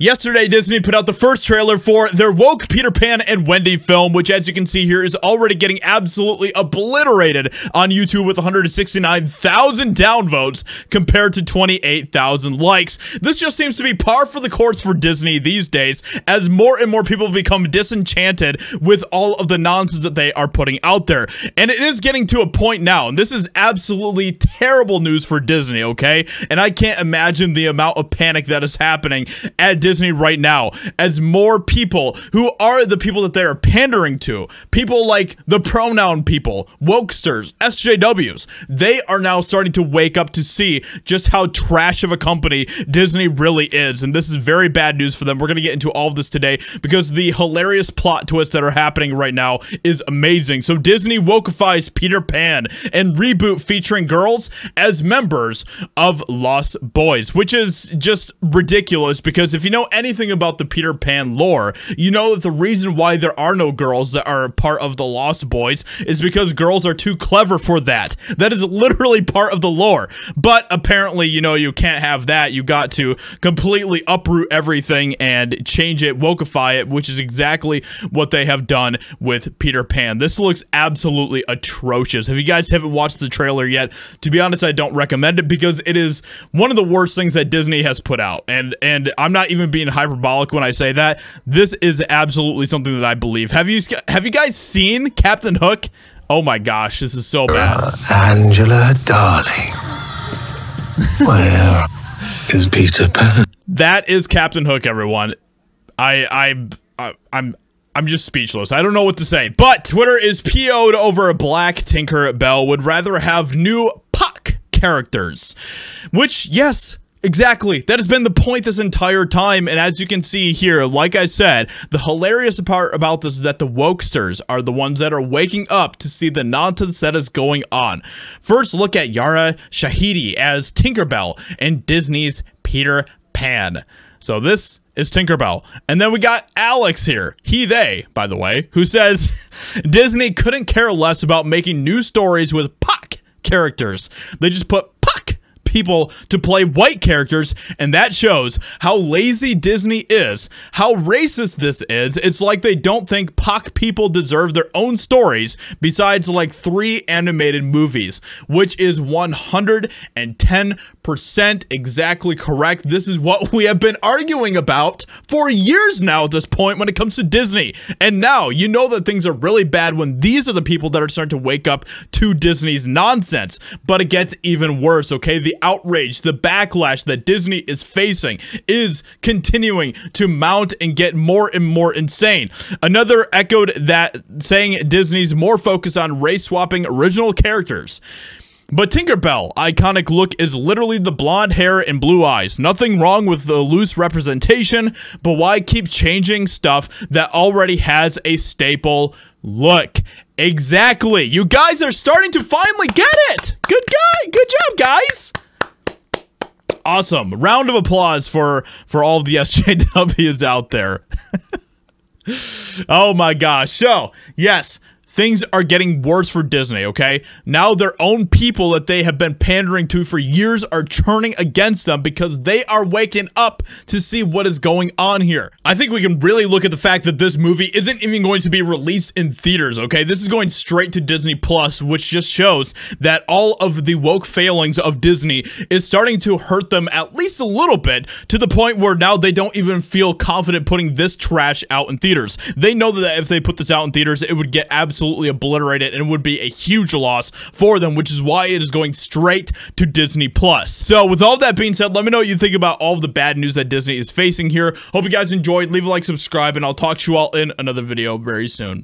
Yesterday, Disney put out the first trailer for their woke Peter Pan and Wendy film, which, as you can see here, is already getting absolutely obliterated on YouTube with 169,000 downvotes compared to 28,000 likes. This just seems to be par for the course for Disney these days, as more and more people become disenchanted with all of the nonsense that they are putting out there. And it is getting to a point now, and this is absolutely terrible news for Disney, okay? And I can't imagine the amount of panic that is happening at Disney right now as more people who are the people that they are pandering to, people like the pronoun people, wokesters, SJWs, they are now starting to wake up to see just how trash of a company Disney really is. And this is very bad news for them. We're going to get into all of this today because the hilarious plot twists that are happening right now is amazing. So Disney wokeifies Peter Pan and reboot featuring girls as members of Lost Boys, which is just ridiculous because if you know anything about the Peter Pan lore, you know that the reason why there are no girls that are part of the Lost Boys is because girls are too clever for that. That is literally part of the lore. But apparently, you know, you can't have that. You got to completely uproot everything and change it, wokeify it, which is exactly what they have done with Peter Pan. This looks absolutely atrocious. If you guys haven't watched the trailer yet, to be honest, I don't recommend it because it is one of the worst things that Disney has put out. And and I'm not even being hyperbolic when I say that. This is absolutely something that I believe. Have you have you guys seen Captain Hook? Oh my gosh, this is so bad. Uh, Angela, darling, where is Peter Pan? That is Captain Hook, everyone. I I, I I'm I'm just speechless. I don't know what to say. But Twitter is PO'd over a Black Tinker Bell would rather have new POC characters. Which, yes, Exactly. That has been the point this entire time. And as you can see here, like I said, the hilarious part about this is that the wokesters are the ones that are waking up to see the nonsense that is going on. First, look at Yara Shahidi as Tinkerbell in Disney's Peter Pan. So this is Tinkerbell. And then we got Alex here, he, they, by the way, who says Disney couldn't care less about making new stories with POC characters. They just put people to play white characters, and that shows how lazy Disney is, how racist this is. It's like they don't think POC people deserve their own stories besides like three animated movies, which is 110% exactly correct. This is what we have been arguing about for years now at this point when it comes to Disney. And now you know that things are really bad when these are the people that are starting to wake up to Disney's nonsense. But it gets even worse, okay? The outrage, the backlash that Disney is facing is continuing to mount and get more and more insane. Another echoed that saying Disney's more focused on race swapping original characters. But Tinkerbell, iconic look is literally the blonde hair and blue eyes. Nothing wrong with the loose representation, but why keep changing stuff that already has a staple look? Exactly. You guys are starting to finally get it. Good guy. Good job, guys awesome. Round of applause for for all the SJWs out there. oh my gosh. So, yes, things are getting worse for Disney, okay? Now their own people that they have been pandering to for years are turning against them because they are waking up to see what is going on here. I think we can really look at the fact that this movie isn't even going to be released in theaters, okay? This is going straight to Disney Plus, which just shows that all of the woke failings of Disney is starting to hurt them at least a little bit to the point where now they don't even feel confident putting this trash out in theaters. They know that if they put this out in theaters, it would get absolutely absolutely obliterate it and would be a huge loss for them, which is why it is going straight to Disney Plus. So with all that being said, let me know what you think about all the bad news that Disney is facing here. Hope you guys enjoyed. Leave a like, subscribe, and I'll talk to you all in another video very soon.